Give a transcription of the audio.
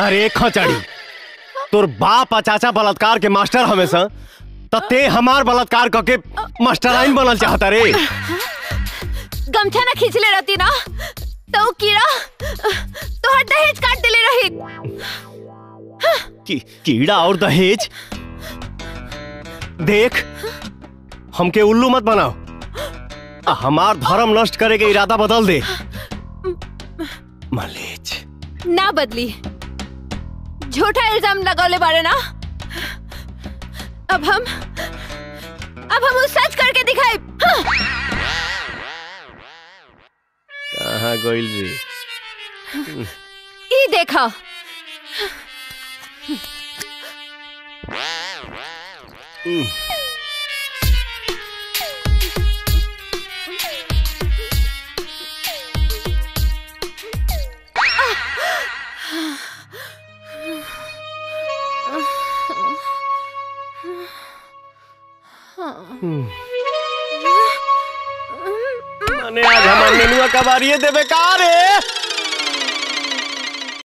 अरे खचड़ी तोर बाप आ चाचा बलात्कार के मास्टर हमेशा त ते हमार बलात्कार करके मास्टराइन बनल चाहता रे। गमछा ना खींचले रहती ना? तो कीड़ा तो हर दहेज काट देले रही। की, कीड़ा और दहेज? देख हमके उल्लू मत बनाओ। आ हमार धर्म नष्ट करे के इरादा बदल दे। मलेच। ना बदली। झूठा इल्ज़ाम लगौले बारे ना? अब हम अब हम उस सच करके दिखाई कहाँ गोइल रे? ई देखा। हम्म। माने आज हमारे नेनुआ कबारिए देवे का रे?